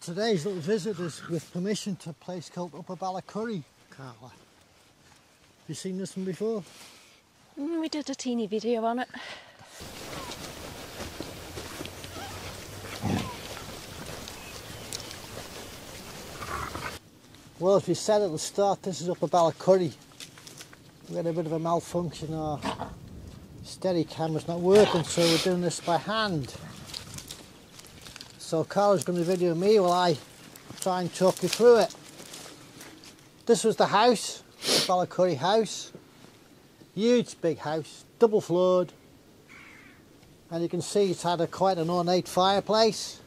Today's little visit is with permission to a place called Upper Ballachurry, Carla. Have you seen this one before? Mm, we did a teeny video on it. Well, as we said at the start, this is Upper Ballachurry. We had a bit of a malfunction. Our steady camera's not working, so we're doing this by hand. So Carla's going to video me while I try and talk you through it. This was the house, the Ballachurry house. Huge big house, double floored. And you can see it's had a quite an ornate fireplace.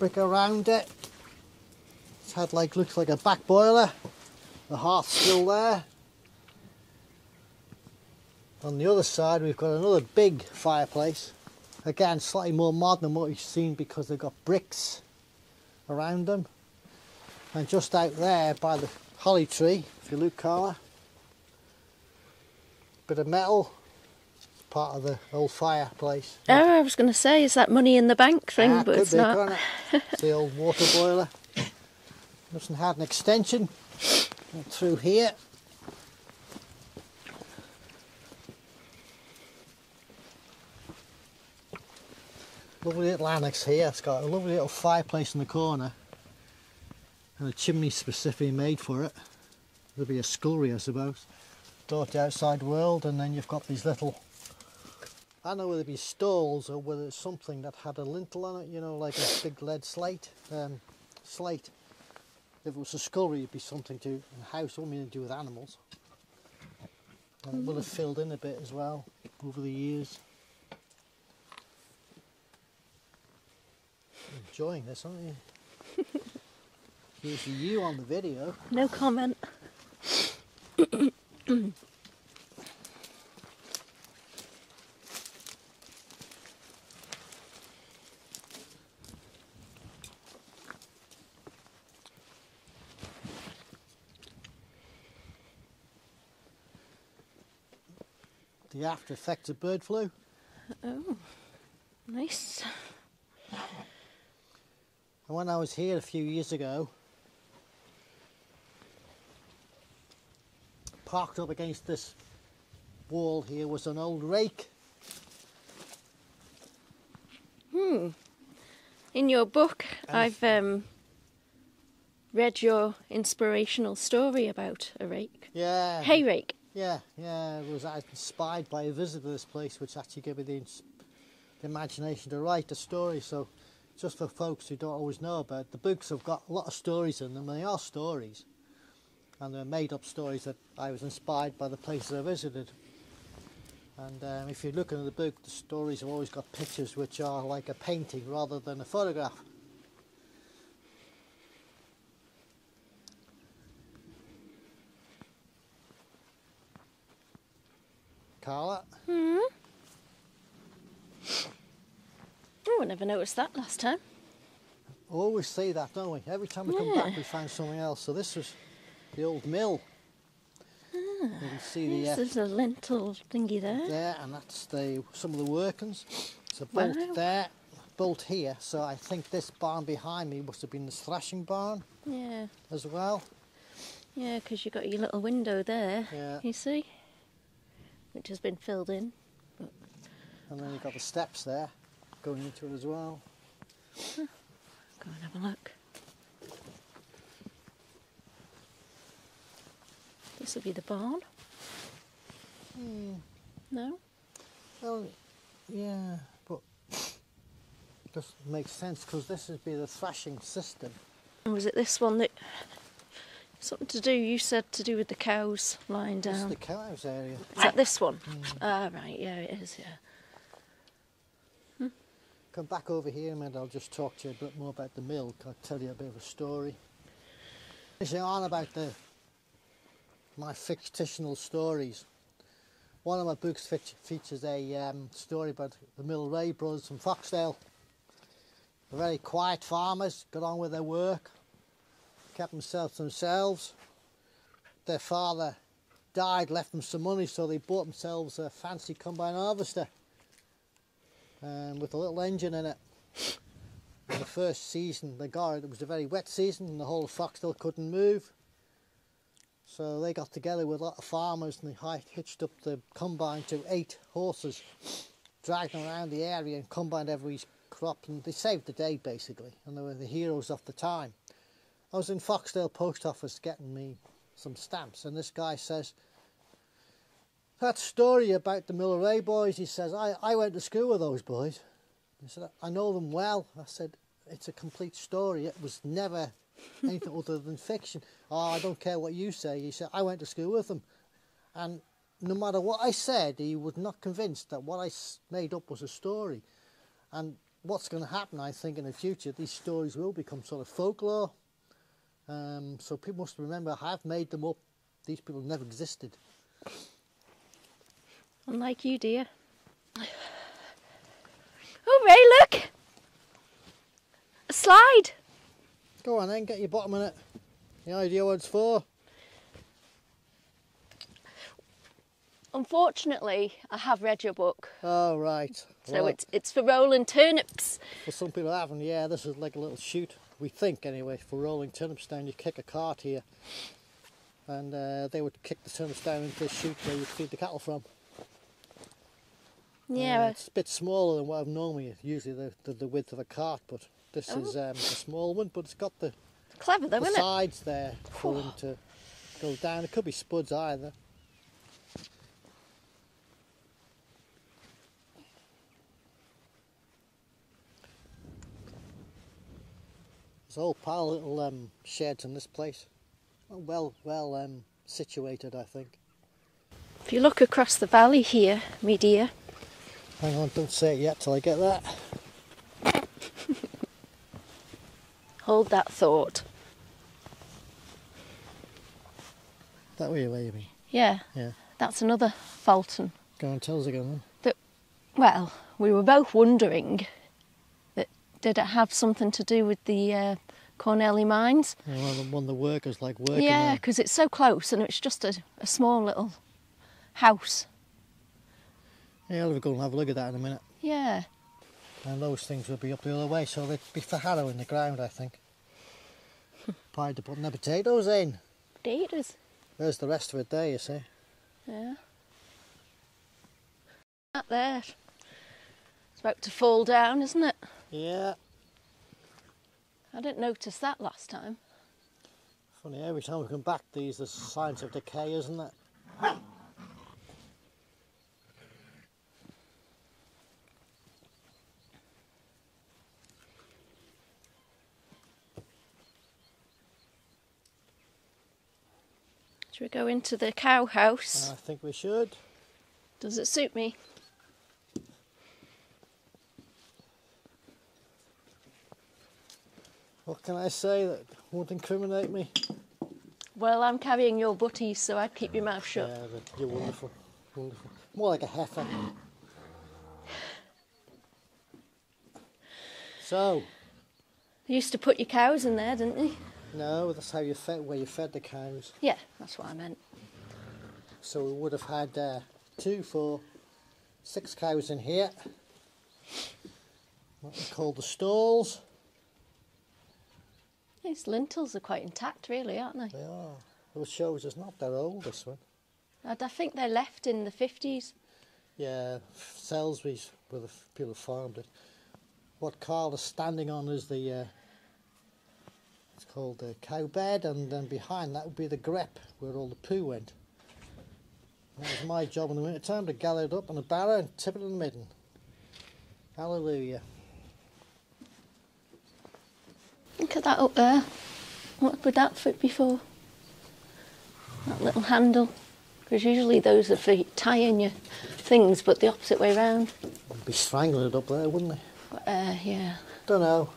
Brick around it. It's had like, looks like a back boiler. The hearth's still there. On the other side we've got another big fireplace. Again, slightly more modern than what you've seen because they've got bricks around them. And just out there by the holly tree, if you look Carla, bit of metal, part of the old fireplace. Oh, I was going to say, is that money in the bank thing? Ah, but it's be, not. it? It's the old water boiler. Doesn't have an extension through here. Lovely little annex here. It's got a lovely little fireplace in the corner and a chimney specifically made for it. There'll be a scullery, I suppose. Door to outside world, and then you've got these little. I don't know whether it be stalls or whether it's something that had a lintel on it, you know, like a big lead slate. Um, slate. If it was a scullery, it'd be something to a house, something to do with animals. And it will have filled in a bit as well over the years. Enjoying this, aren't you? Usually you on the video. No comment. The after effects of bird flu. Oh, nice. And when I was here a few years ago, parked up against this wall here was an old rake. Hmm. In your book, I've um, read your inspirational story about a rake. Yeah. Hay rake. Yeah, yeah. It was inspired by a visit to this place, which actually gave me the, the imagination to write the story. So, just for folks who don't always know about the books have got a lot of stories in them. and They are stories, and they're made-up stories that I was inspired by the places I visited. And um, if you're looking at the book, the stories have always got pictures which are like a painting rather than a photograph. Carla? Oh, I never noticed that last time. always say that, don't we? Every time we come back, we find something else. So this was the old mill. you can see the Yes, uh, there's a lintel thingy there. there, and that's the some of the workings. It's a bolt Wow. there, bolt here. So I think this barn behind me must have been the thrashing barn Yeah, as well. yeah, because you've got your little window there. Yeah. You see, which has been filled in. And then you've got the steps there going into it as well. Go and have a look. This will be the barn. Hmm. No. Well, yeah, but doesn't make sense because this would be the thrashing system. Or was it this one that something to do? You said to do with the cows lying This is down. the cowhouse area. Is that this one? Ah, right. Yeah, it is. Yeah. Come back over here and I'll just talk to you a bit more about the mill. I'll tell you a bit of a story. Finishing on about the my fictional stories. One of my books features a um, story about the Millray brothers from Foxdale. They're very quiet farmers, got on with their work, kept themselves to themselves. Their father died, left them some money, so they bought themselves a fancy combine harvester um, with a little engine in it. the first season they got it, it was a very wet season and the whole Foxdale couldn't move. So they got together with a lot of farmers and they hitched up the combine to eight horses, dragged them around the area and combined every crop and they saved the day basically and they were the heroes of the time. I was in Foxdale post office getting me some stamps and this guy says, that story about the Miller Ray boys, he says, I, I went to school with those boys. He said, I know them well. I said, it's a complete story. It was never anything other than fiction. Oh, I don't care what you say. He said, I went to school with them. And no matter what I said, he was not convinced that what I made up was a story. And what's going to happen, I think, in the future, these stories will become sort of folklore. Um, so people must remember, I've made them up. These people never existed. Unlike you, dear. Oh, Ray, look! A slide! Go on then, get your bottom in it. The idea what it's for. Unfortunately, I have read your book, Oh, right. so Well, it's it's for rolling turnips. For some people haven't, yeah, this is like a little chute. We think, anyway, for rolling turnips down. You kick a cart here, and uh, they would kick the turnips down into the chute where you'd feed the cattle from. Yeah, Uh, it's a bit smaller than what I've normally, usually the, the, the width of a cart, but this Oh. is um, a small one, but it's got the, clever though, the isn't it? sides there for them to go down. It could be spuds either. There's a whole pile of little um, sheds in this place. Well, well um, situated, I think. If you look across the valley here, me dear, Hang on, don't say it yet till I get that. hold that thought. That way, baby. Yeah, Yeah. that's another tholtan. Go and tell us again then. That, well, we were both wondering that did it have something to do with the uh, Cornelly mines? Yeah, one, of the, one of the workers like working Yeah, because it's so close and it's just a, a small little house. Yeah, I'll go and have a look at that in a minute. Yeah. And those things would be up the other way, so they'd be for harrow in the ground, I think. Prior to putting the potatoes in. Potatoes. There's the rest of it there, you see. Yeah. That there. It's about to fall down, isn't it? Yeah. I didn't notice that last time. Funny, every time we come back, these are signs of decay, isn't it? Should we go into the cow house? I think we should. Does it suit me? What can I say that won't incriminate me? Well, I'm carrying your butties, so I'd keep your mouth shut. Yeah, but you're wonderful. Wonderful. More like a heifer. So, You used to put your cows in there, didn't you? No, that's how you fed, where you fed the cows. Yeah, that's what I meant. So we would have had uh, two, four, six cows in here. What we call the stalls. These lintels are quite intact, really, aren't they? They are. Which shows it's not that old, this one. And I think they're left in the 50s. Yeah, Salisbury's where the people farmed it. What Carl is standing on is the, uh, it's called the cow bed, and then behind that would be the grep, where all the poo went. That was my job in the winter time to gather it up in a barrow and tip it in the midden. Hallelujah. Look at that up there. What would that fit before? That little handle. Because usually those are for tying your things, but the opposite way round. They'd be strangling it up there, wouldn't they? Uh, yeah. Don't know.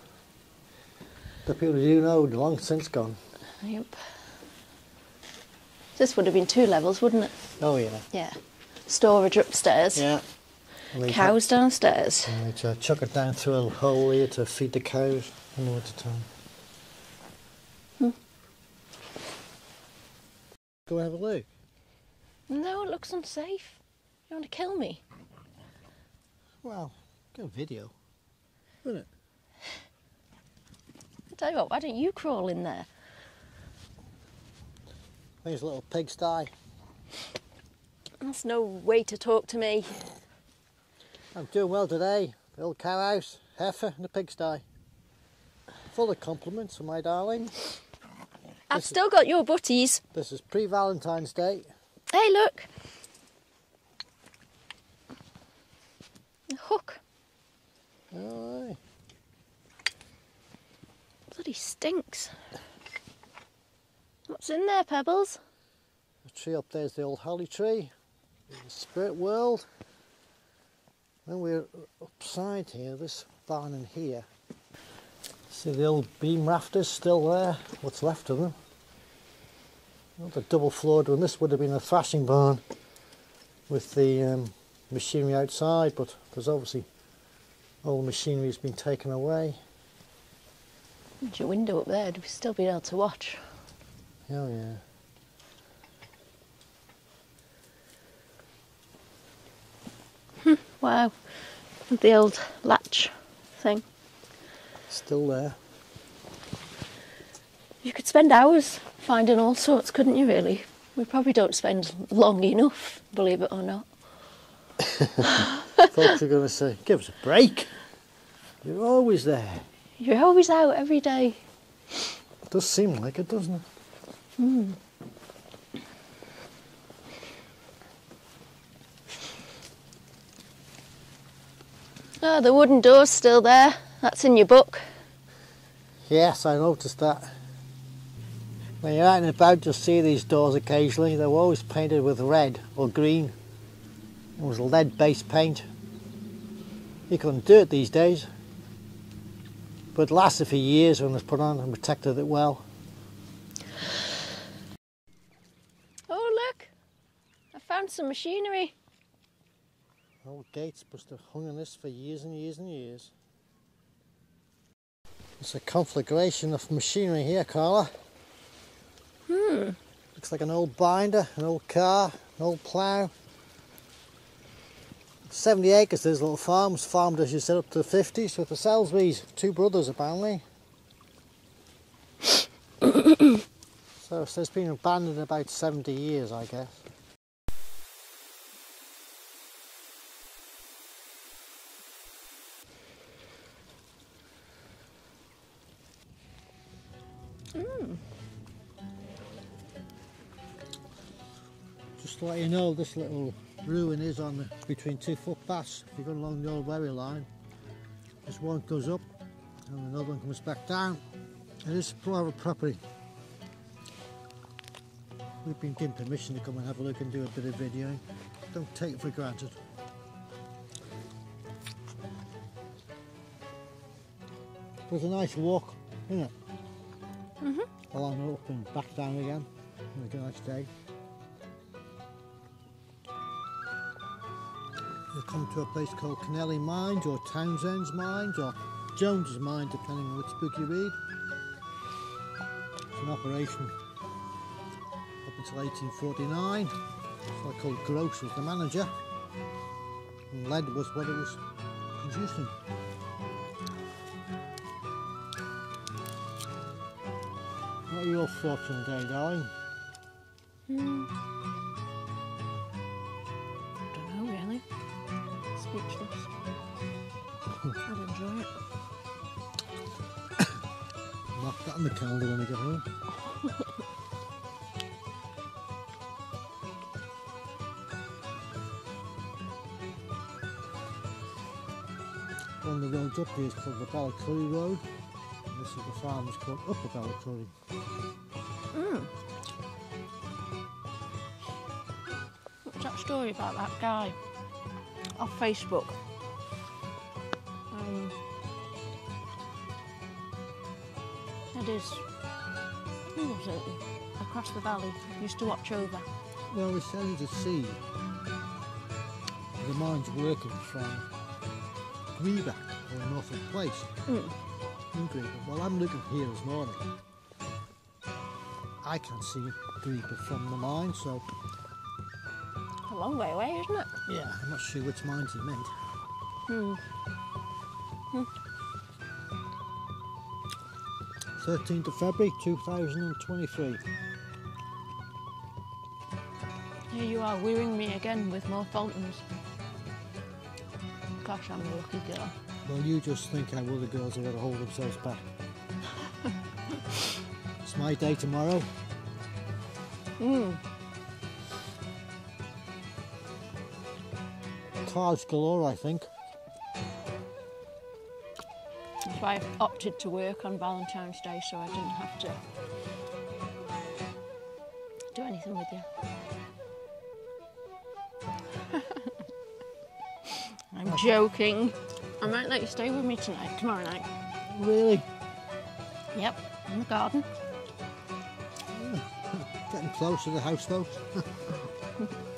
The people you know, long since gone. Yep. This would have been two levels, wouldn't it? Oh yeah. Yeah. Storage upstairs. Yeah. Cows downstairs. And they'd uh, chuck it down through a hole here to feed the cows in the winter time. Go and have a look. No, it looks unsafe. You want to kill me? Well, good video. Wouldn't it? Tell you what, why don't you crawl in there? There's a little pigsty. That's no way to talk to me. I'm doing well today. The old cow house, heifer and a pigsty. Full of compliments for my darling. I've This- still got your butties. This is pre-Valentine's Day. Hey, look. Stinks. What's in there, Pebbles? The tree up there is the old holly tree. The spirit world. Then we're upside here, this barn in here. See the old beam rafters still there, what's left of them. Not the double floored one, this would have been a thrashing barn with the um, machinery outside, but there's obviously all the machinery has been taken away. Your window up there. We've still be able to watch. Oh yeah. Hmm, wow. The old latch thing. Still there. You could spend hours finding all sorts, couldn't you, really? We probably don't spend long enough, believe it or not. Folks are going to say, give us a break. You're always there. You're always out every day. It does seem like it, doesn't it? Hmm. Oh, the wooden door's still there. That's in your book. Yes, I noticed that. When you're out and about, you'll see these doors occasionally. They were always painted with red or green. It was lead-based paint. You couldn't do it these days. But it lasted for years when it was put on and protected it well. Oh, look. I found some machinery. Old Gates must have hung on this for years and years and years. It's a conflagration of machinery here, Carla. Hmm. Looks like an old binder, an old car, an old plough. 70 acres, this little farm was farmed, as you said, up to the 50s with the Salisburys, two brothers apparently. so it's been abandoned about 70 years, I guess. Hmm. Just to let you know, this little ruin is on the, between two footpaths. If you go along the old Wherry line, this one goes up and another one comes back down. It is private property. We've been given permission to come and have a look and do a bit of videoing. Don't take it for granted. It was a nice walk, isn't it? Mm-hmm. Along up and back down again. It was a nice day. You'll come to a place called Kennelly Mines or Townsend's Mines or Jones's Mine, depending on which book you read. It's an operation up until 1849. So I called Gross was the manager, and lead was what it was producing. What are your thoughts on day, darling? Hmm. On the calendar when we get home. One of the roads up here is called the Ballachurry Road. And this is the farm is called Upper Ballachurry. Mm. What's that story about that guy off Facebook? It is. Who was it? Across the valley. Used to watch over. Well, we're starting to see the mines working from Greeba or Norfolk Place Mm. in. Well, I'm looking here this morning. I can't see Greeba from the mine, so A long way away, isn't it? yeah, I'm not sure which mines he meant. Hmm. 13th of February 2023. Here you are wooing me again with more fountains. Gosh, I'm a lucky girl. Well, you just think how other girls are going to hold themselves back. it's my day tomorrow. Mm. Cards galore, I think. Why I opted to work on Valentine's Day so I didn't have to do anything with you. I'm joking. I might let you stay with me tonight, tomorrow night. Really? Yep, in the garden. Getting close to the house, though.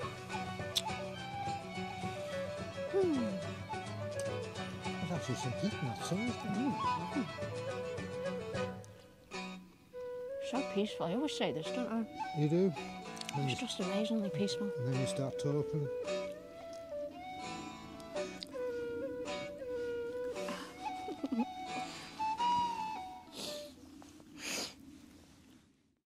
There's actually some heat in that sun, isn't? So peaceful. I always say this, don't I? You do. It's just amazingly peaceful. and then you start talking.